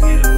Get